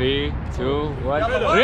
Three, two, one. Hurry